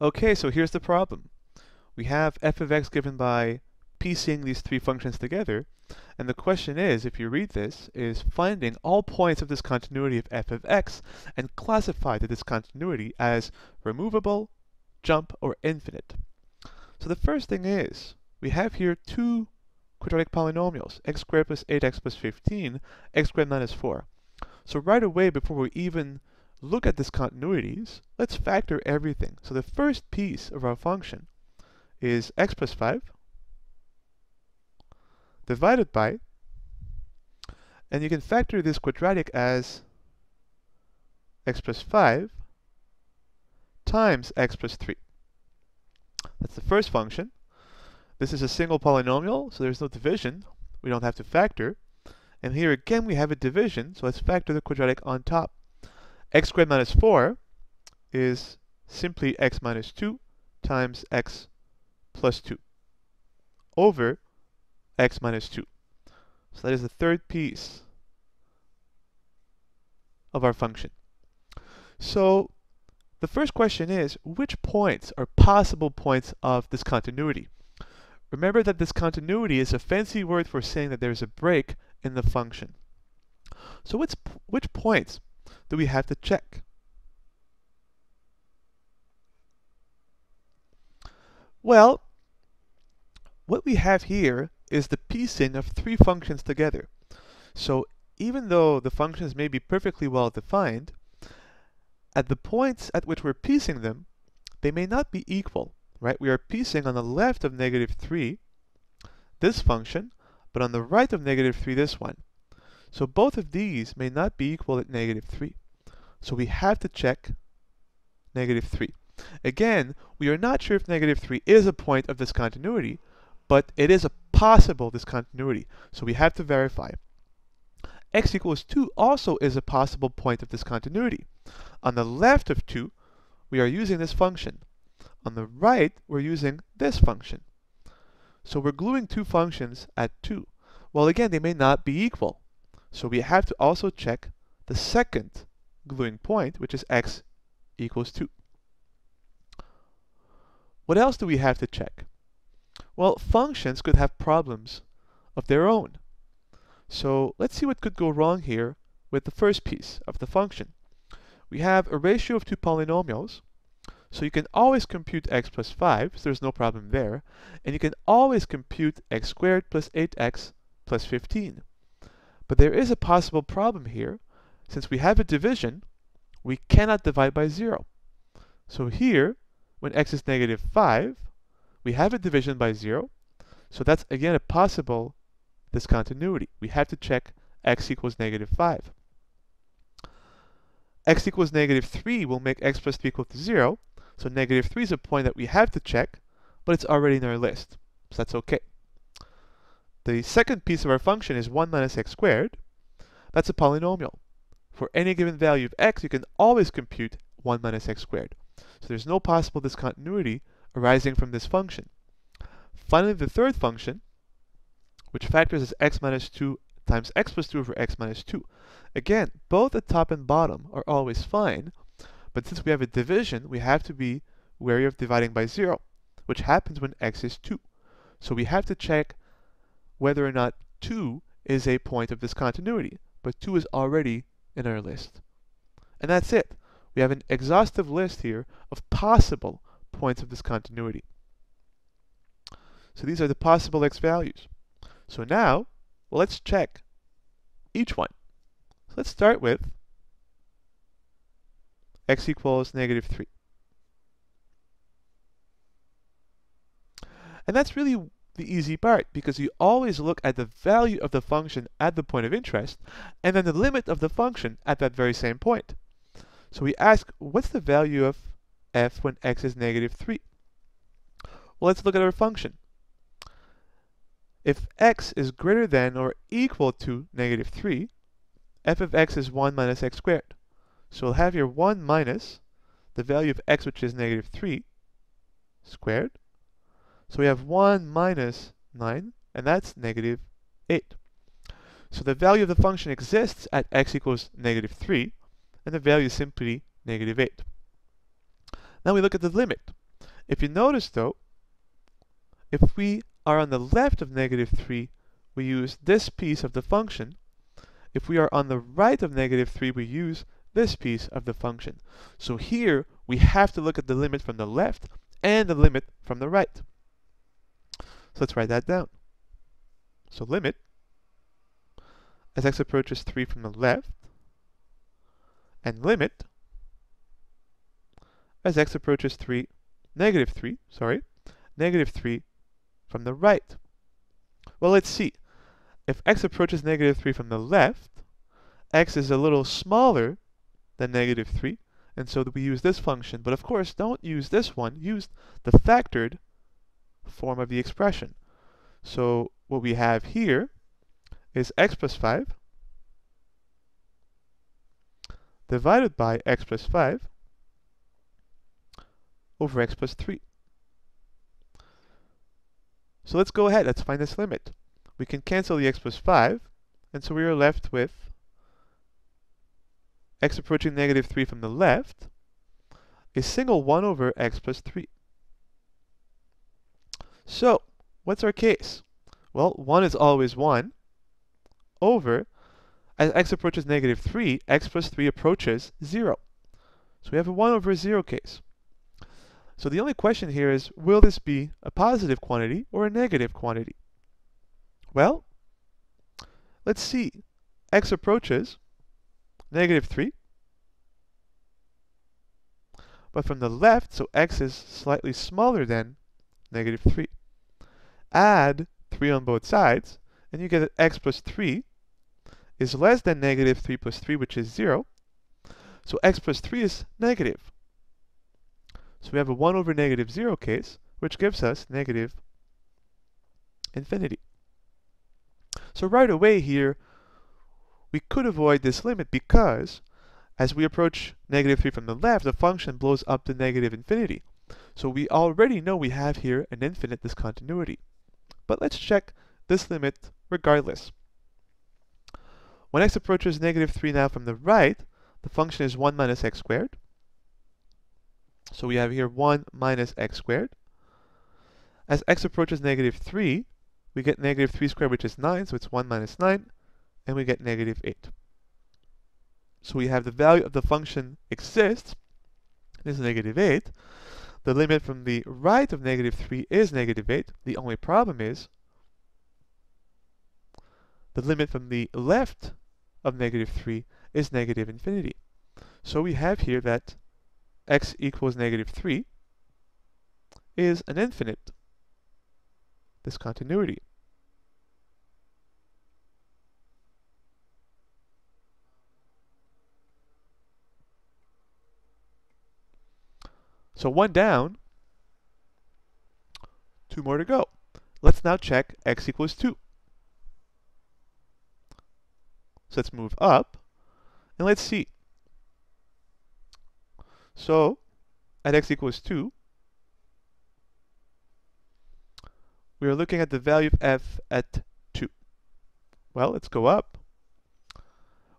Okay, so here's the problem. We have f of x given by piecing these three functions together, and the question is, if you read this, is finding all points of discontinuity of f of x and classify the discontinuity as removable, jump, or infinite. So the first thing is, we have here two quadratic polynomials, x squared plus 8x plus 15, x squared minus 4. So right away, before we even look at discontinuities, let's factor everything. So the first piece of our function is x plus 5 divided by, and you can factor this quadratic as x plus 5 times x plus 3. That's the first function. This is a single polynomial, so there's no division. We don't have to factor. And here again we have a division, so let's factor the quadratic on top. X squared minus 4 is simply x minus 2 times x plus 2 over x minus 2. So that is the third piece of our function. So the first question is, which points are possible points of discontinuity? Remember that discontinuity is a fancy word for saying that there's a break in the function. So which, which points do we have to check? Well, what we have here is the piecing of three functions together. So even though the functions may be perfectly well defined, at the points at which we're piecing them, they may not be equal, right? We are piecing on the left of negative 3 this function, but on the right of negative 3 this one. So both of these may not be equal at negative 3. So we have to check negative 3. Again, we are not sure if negative 3 is a point of discontinuity, but it is a possible discontinuity. So we have to verify. x equals 2 also is a possible point of discontinuity. On the left of 2, we are using this function. On the right, we're using this function. So we're gluing two functions at 2. Well, again, they may not be equal. So we have to also check the second gluing point, which is x equals 2. What else do we have to check? Well, functions could have problems of their own. So let's see what could go wrong here with the first piece of the function. We have a ratio of two polynomials, so you can always compute x plus 5, so there's no problem there. And you can always compute x squared plus 8x plus 15. But there is a possible problem here. Since we have a division, we cannot divide by 0. So here, when x is negative 5, we have a division by 0. So that's again a possible discontinuity. We have to check x equals negative 5. x equals negative 3 will make x plus 3 equal to 0. So negative 3 is a point that we have to check, but it's already in our list. So that's okay. The second piece of our function is 1 minus x squared. That's a polynomial. For any given value of x, you can always compute 1 minus x squared. So there's no possible discontinuity arising from this function. Finally, the third function, which factors as x minus 2 times x plus 2 over x minus 2. Again, both the top and bottom are always fine, but since we have a division, we have to be wary of dividing by 0, which happens when x is 2. So we have to check whether or not 2 is a point of discontinuity, but 2 is already in our list. And that's it. We have an exhaustive list here of possible points of discontinuity. So these are the possible x values. So now, well, let's check each one. So let's start with x equals negative 3. And that's really the easy part because you always look at the value of the function at the point of interest and then the limit of the function at that very same point. So we ask, what's the value of f when x is negative 3? Well, let's look at our function. If x is greater than or equal to negative 3, f of x is 1 minus x squared. So we'll have here 1 minus the value of x, which is negative 3, squared. So we have 1 minus 9, and that's negative 8. So the value of the function exists at x equals negative 3, and the value is simply negative 8. Now we look at the limit. If you notice though, if we are on the left of negative 3, we use this piece of the function. If we are on the right of negative 3, we use this piece of the function. So here, we have to look at the limit from the left and the limit from the right. So let's write that down. So limit, as x approaches 3 from the left, and limit, as x approaches 3, negative 3, sorry, negative 3 from the right. Well, let's see. If x approaches negative 3 from the left, x is a little smaller than negative 3, and so we use this function. But of course, don't use this one. Use the factored form of the expression. So what we have here is x plus 5 divided by x plus 5 over x plus 3. So let's go ahead, let's find this limit. We can cancel the x plus 5, and so we are left with x approaching negative 3 from the left a single 1 over x plus 3. So, what's our case? Well, 1 is always 1 over, as x approaches negative 3, x plus 3 approaches 0. So we have a 1 over 0 case. So the only question here is, will this be a positive quantity or a negative quantity? Well, let's see. x approaches negative 3. But from the left, so x is slightly smaller than negative 3. Add 3 on both sides, and you get that x plus 3 is less than negative 3 plus 3, which is 0. So x plus 3 is negative. So we have a 1 over negative 0 case, which gives us negative infinity. So right away here, we could avoid this limit because as we approach negative 3 from the left, the function blows up to negative infinity. So we already know we have here an infinite discontinuity. But let's check this limit regardless. When x approaches negative 3 now from the right, the function is 1 minus x squared. So we have here 1 minus x squared. As x approaches negative 3, we get negative 3 squared, which is 9, so it's 1 minus 9, and we get negative 8. So we have the value of the function exists, is negative 8. The limit from the right of negative 3 is negative 8. The only problem is the limit from the left of negative 3 is negative infinity. So we have here that x equals negative 3 is an infinite discontinuity. So one down, two more to go. Let's now check x equals 2. So let's move up, and let's see. So at x equals 2, we are looking at the value of f at 2. Well, let's go up.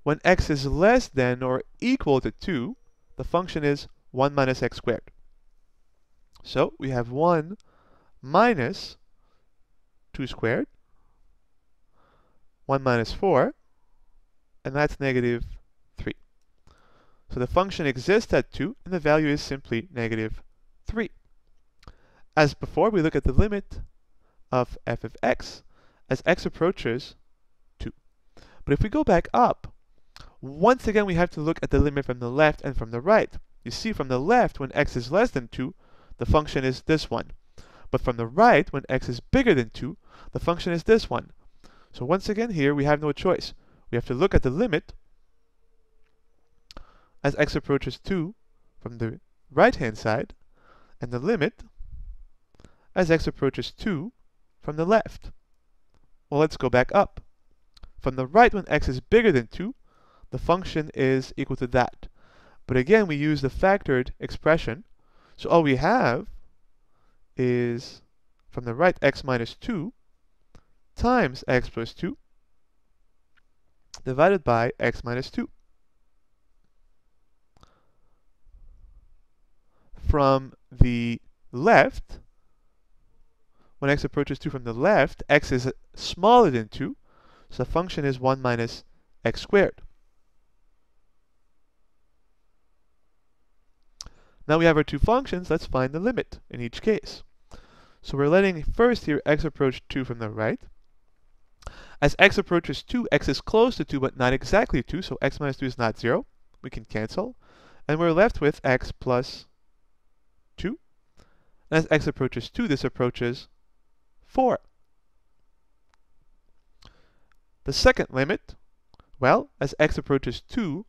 When x is less than or equal to 2, the function is 1 minus x squared. So we have 1 minus 2 squared, 1 minus 4, and that's 3. so the function exists at 2, and the value is simply negative 3. As before, we look at the limit of f of x as x approaches 2. But if we go back up, once again we have to look at the limit from the left and from the right. You see from the left, when x is less than 2, the function is this one. But from the right, when x is bigger than 2, the function is this one. So once again here, we have no choice. We have to look at the limit as x approaches 2 from the right-hand side, and the limit as x approaches 2 from the left. Well, let's go back up. From the right, when x is bigger than 2, the function is equal to that. But again, we use the factored expression, so all we have is from the right x minus 2 times x plus 2 divided by x minus 2. from the left, when x approaches 2 from the left, x is smaller than 2, so the function is 1 minus x squared. Now we have our two functions, let's find the limit in each case. So we're letting first here x approach 2 from the right. As x approaches 2, x is close to 2 but not exactly 2, so x minus 2 is not 0. We can cancel. And we're left with x plus 2. And as x approaches 2, this approaches 4. The second limit, well, as x approaches 2,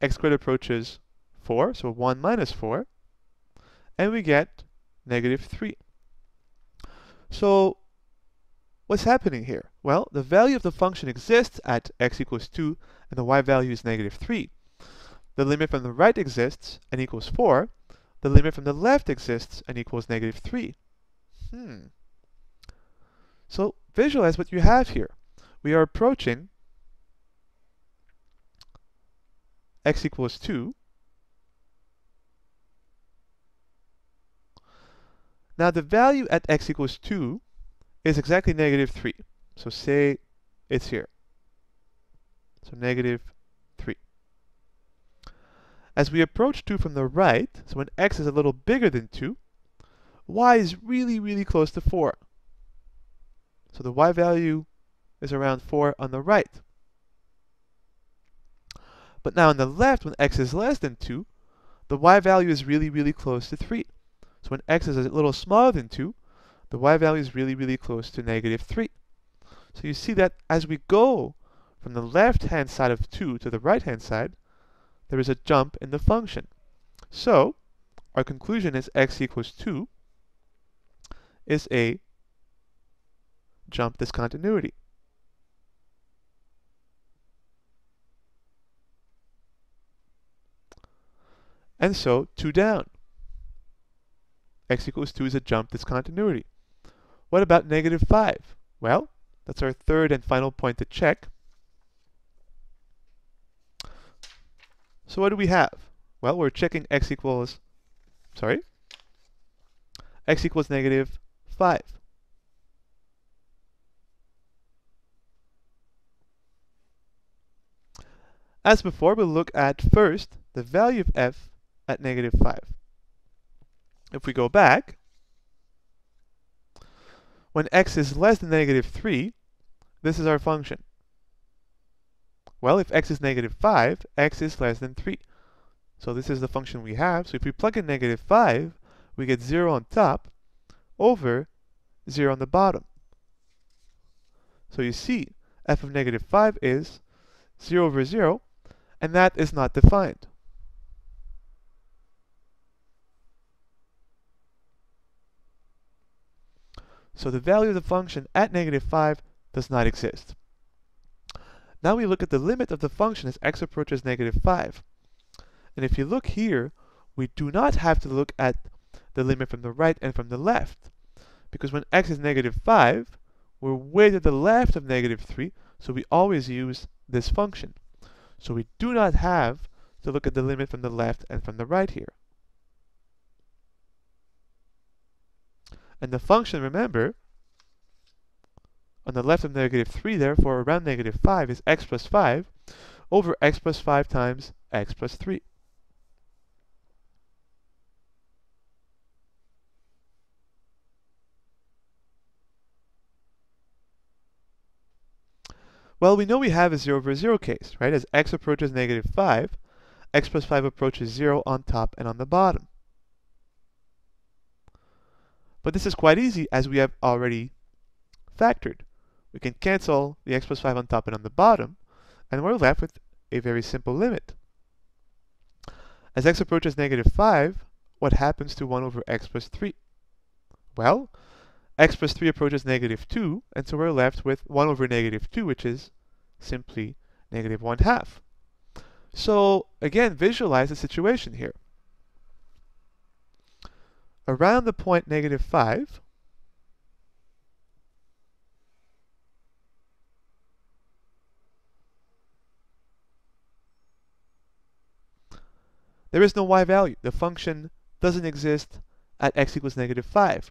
x squared approaches 4, so 1 minus 4, and we get negative 3. So what's happening here? Well, the value of the function exists at x equals 2, and the y value is negative 3. The limit from the right exists and equals 4. The limit from the left exists and equals negative 3. Hmm. So visualize what you have here. We are approaching x equals 2. Now the value at x equals 2 is exactly negative 3. So say it's here. So negative 3. As we approach 2 from the right, so when x is a little bigger than 2, y is really, really close to 4. So the y value is around 4 on the right. But now on the left, when x is less than 2, the y value is really, really close to 3. So when x is a little smaller than 2, the y value is really, really close to negative 3. So you see that as we go from the left-hand side of 2 to the right-hand side, there is a jump in the function. So our conclusion is x equals 2 is a jump discontinuity. And so 2 down. X equals 2 is a jump discontinuity. What about negative 5? Well, that's our third and final point to check. So what do we have? Well, we're checking x equals, sorry, x equals negative 5. As before, we'll look at first the value of f at negative 5. If we go back, when x is less than negative 3, this is our function. Well, if x is negative 5, x is less than 3. So this is the function we have. So if we plug in negative 5, we get 0 on top over 0 on the bottom. So you see, f of negative 5 is 0 over 0, and that is not defined. So the value of the function at negative 5 does not exist. Now we look at the limit of the function as x approaches negative 5. And if you look here, we do not have to look at the limit from the right and from the left. Because when x is negative 5, we're way to the left of negative 3, so we always use this function. So we do not have to look at the limit from the left and from the right here. And the function, remember, on the left of negative 3, therefore around negative 5 is x plus 5 over x plus 5 times x plus 3. Well, we know we have a 0 over 0 case, right? As x approaches negative 5, x plus 5 approaches 0 on top and on the bottom. But this is quite easy as we have already factored. We can cancel the x plus 5 on top and on the bottom, and we're left with a very simple limit. As x approaches negative 5, what happens to 1 over x plus 3? Well, x plus 3 approaches negative 2, and so we're left with 1 over negative 2, which is simply negative 1 half. So again, visualize the situation here around the point negative 5, there is no y value. The function doesn't exist at x equals negative 5.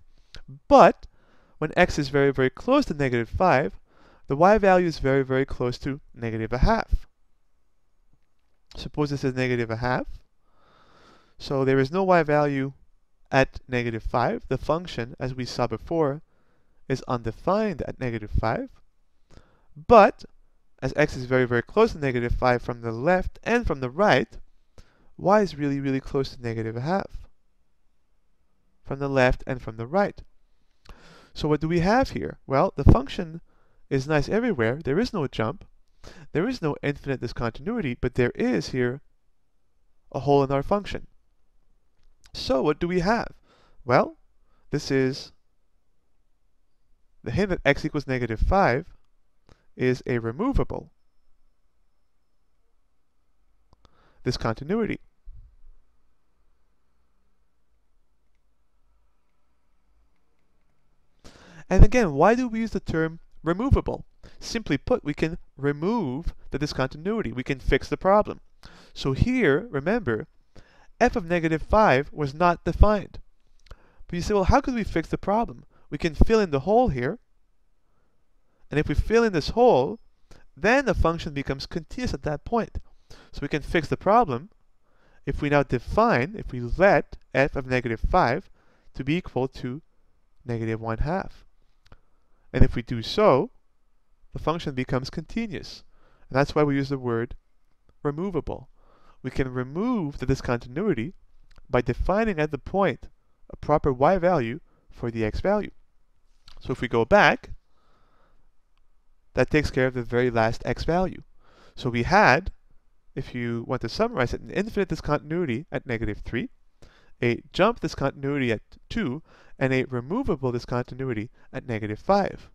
But when x is very, very close to negative 5, the y value is very, very close to negative a half. Suppose this is negative a half. So there is no y value at negative 5. The function, as we saw before, is undefined at negative 5. But, as x is very, very close to negative 5 from the left and from the right, y is really, really close to negative half from the left and from the right. So what do we have here? Well, the function is nice everywhere. There is no jump. There is no infinite discontinuity, but there is here a hole in our function. So what do we have? Well, this is the hint that x equals negative 5 is a removable discontinuity. And again, why do we use the term removable? Simply put, we can remove the discontinuity. We can fix the problem. So here, remember, f of negative 5 was not defined. But you say, well, how could we fix the problem? We can fill in the hole here. And if we fill in this hole, then the function becomes continuous at that point. So we can fix the problem if we now define, if we let f of negative 5 to be equal to negative 1 half. And if we do so, the function becomes continuous. And that's why we use the word removable. We can remove the discontinuity by defining at the point a proper y value for the x value. So if we go back, that takes care of the very last x value. So we had, if you want to summarize it, an infinite discontinuity at negative 3, a jump discontinuity at 2, and a removable discontinuity at negative 5.